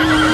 you.